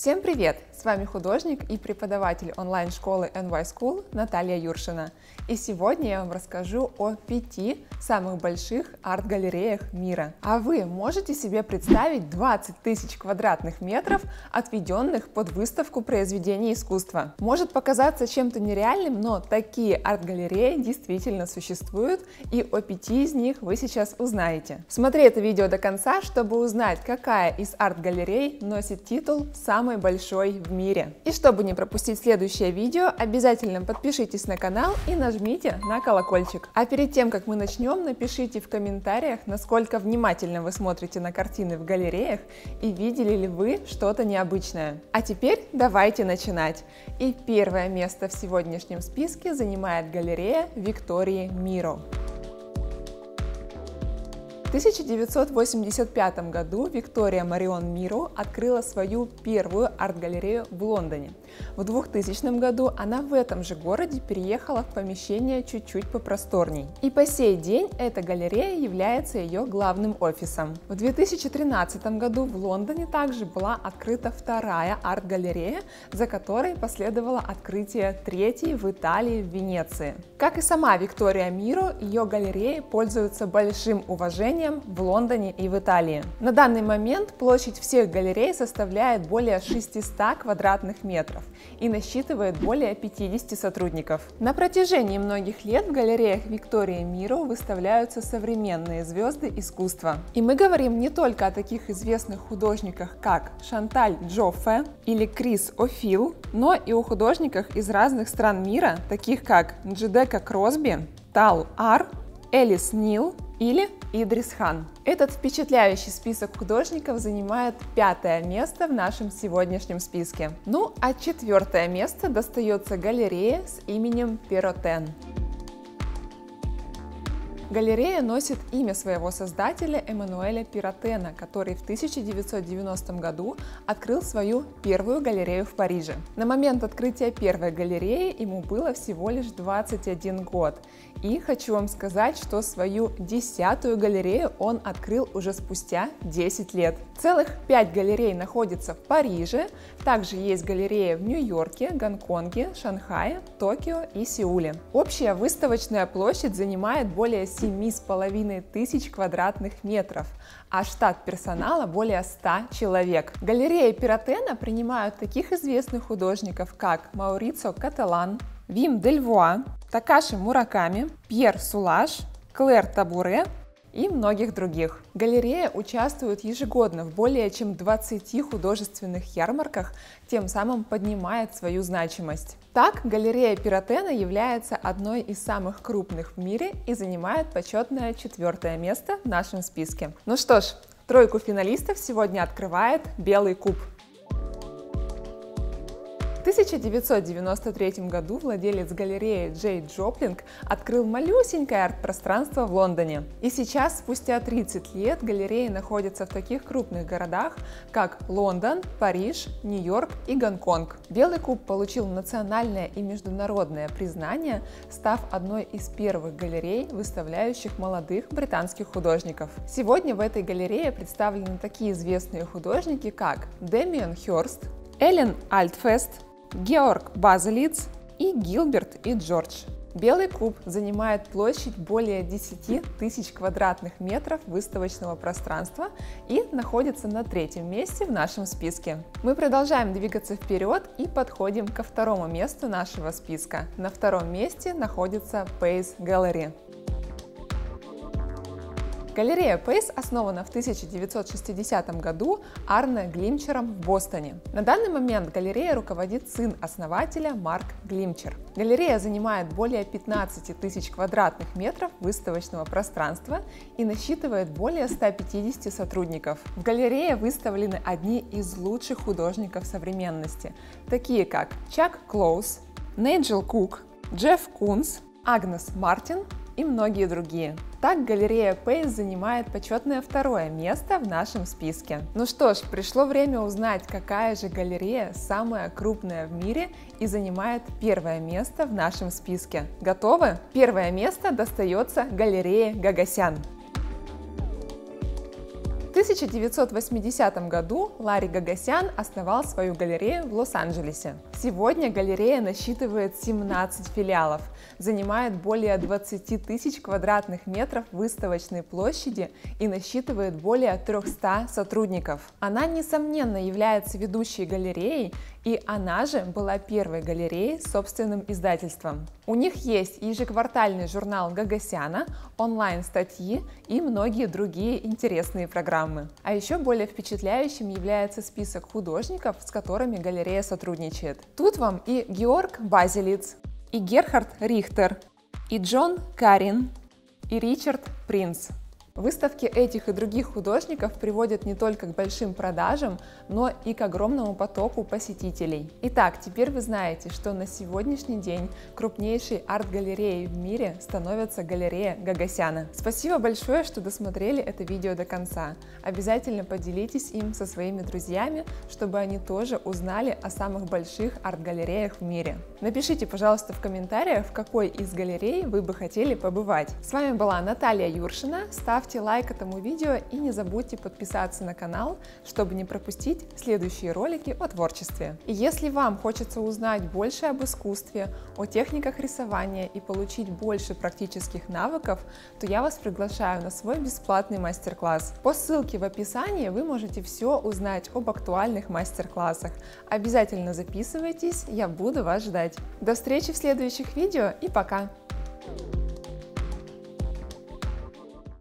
Всем привет! С вами художник и преподаватель онлайн-школы NY School Наталья Юршина. И сегодня я вам расскажу о пяти самых больших арт-галереях мира. А вы можете себе представить 20 тысяч квадратных метров, отведенных под выставку произведений искусства? Может показаться чем-то нереальным, но такие арт-галереи действительно существуют, и о пяти из них вы сейчас узнаете. Смотри это видео до конца, чтобы узнать, какая из арт-галерей носит титул «Самый большой в мире». И чтобы не пропустить следующее видео, обязательно подпишитесь на канал и нажмите на колокольчик. А перед тем, как мы начнем, напишите в комментариях, насколько внимательно вы смотрите на картины в галереях и видели ли вы что-то необычное. А теперь давайте начинать. И первое место в сегодняшнем списке занимает галерея Виктории Миро. В 1985 году Виктория Марион Миро открыла свою первую арт-галерею в Лондоне. В 2000 году она в этом же городе переехала в помещение чуть-чуть попросторней. И по сей день эта галерея является ее главным офисом. В 2013 году в Лондоне также была открыта вторая арт-галерея, за которой последовало открытие третьей в Италии в Венеции. Как и сама Виктория Миро, ее галереи пользуются большим уважением в Лондоне и в Италии. На данный момент площадь всех галерей составляет более 600 квадратных метров и насчитывает более 50 сотрудников. На протяжении многих лет в галереях Виктории Миро выставляются современные звезды искусства. И мы говорим не только о таких известных художниках, как Шанталь Джоффе или Крис О'Фил, но и о художниках из разных стран мира, таких как Джидека Кросби, Тал Ар, Элис Нил или Идрис Хан. Этот впечатляющий список художников занимает пятое место в нашем сегодняшнем списке. Ну а четвертое место достается галерее с именем Перотен. Галерея носит имя своего создателя Эммануэля Пиротена, который в 1990 году открыл свою первую галерею в Париже. На момент открытия первой галереи ему было всего лишь 21 год. И хочу вам сказать, что свою десятую галерею он открыл уже спустя 10 лет. Целых 5 галерей находится в Париже, также есть галереи в Нью-Йорке, Гонконге, Шанхае, Токио и Сеуле. Общая выставочная площадь занимает более 7,5 тысяч квадратных метров, а штат персонала более 100 человек. Галереи Пиротена принимают таких известных художников, как Маурицо Каталан, Вим Дельвуа, Такаши Мураками, Пьер Сулаш, Клэр Табуре и многих других. Галерея участвует ежегодно в более чем 20 художественных ярмарках, тем самым поднимает свою значимость. Так, галерея Пиротена является одной из самых крупных в мире и занимает почетное четвертое место в нашем списке. Ну что ж, тройку финалистов сегодня открывает Белый куб. В 1993 году владелец галереи Джей Джоплинг открыл малюсенькое арт-пространство в Лондоне. И сейчас, спустя 30 лет, галерея находится в таких крупных городах, как Лондон, Париж, Нью-Йорк и Гонконг. Белый куб получил национальное и международное признание, став одной из первых галерей, выставляющих молодых британских художников. Сегодня в этой галерее представлены такие известные художники, как Дэмиан Хёрст, Эллен Альтфест, Георг Базелиц и Гилберт и Джордж. Белый куб занимает площадь более 10 тысяч квадратных метров выставочного пространства и находится на третьем месте в нашем списке. Мы продолжаем двигаться вперед и подходим ко второму месту нашего списка. На втором месте находится Pace Gallery. Галерея Pace основана в 1960 году Арне Глимчером в Бостоне. На данный момент галерея руководит сын основателя Марк Глимчер. Галерея занимает более 15 тысяч квадратных метров выставочного пространства и насчитывает более 150 сотрудников. В галерее выставлены одни из лучших художников современности, такие как Чак Клоуз, Нейджел Кук, Джефф Кунс, Агнес Мартин и многие другие. Так галерея Pace занимает почетное второе место в нашем списке. Ну что ж, пришло время узнать, какая же галерея самая крупная в мире и занимает первое место в нашем списке. Готовы? Первое место достается галерее Гагасян. 1980 году Ларри Гагасян основал свою галерею в Лос-Анджелесе. Сегодня галерея насчитывает 17 филиалов, занимает более 20 тысяч квадратных метров выставочной площади и насчитывает более 300 сотрудников. Она, несомненно, является ведущей галереей и она же была первой галереей с собственным издательством. У них есть ежеквартальный журнал Гагасяна, онлайн-статьи и многие другие интересные программы. А еще более впечатляющим является список художников, с которыми галерея сотрудничает. Тут вам и Георг Базелиц, и Герхард Рихтер, и Джон Каррин, и Ричард Принц. Выставки этих и других художников приводят не только к большим продажам, но и к огромному потоку посетителей. Итак, теперь вы знаете, что на сегодняшний день крупнейшей арт-галереей в мире становится галерея Гагасяна. Спасибо большое, что досмотрели это видео до конца. Обязательно поделитесь им со своими друзьями, чтобы они тоже узнали о самых больших арт-галереях в мире. Напишите, пожалуйста, в комментариях, в какой из галерей вы бы хотели побывать. С вами была Наталья Юршина. Ставьте Ставьте лайк этому видео и не забудьте подписаться на канал, чтобы не пропустить следующие ролики о творчестве. И если вам хочется узнать больше об искусстве, о техниках рисования и получить больше практических навыков, то я вас приглашаю на свой бесплатный мастер-класс. По ссылке в описании вы можете все узнать об актуальных мастер-классах. Обязательно записывайтесь, я буду вас ждать. До встречи в следующих видео и пока! Thank you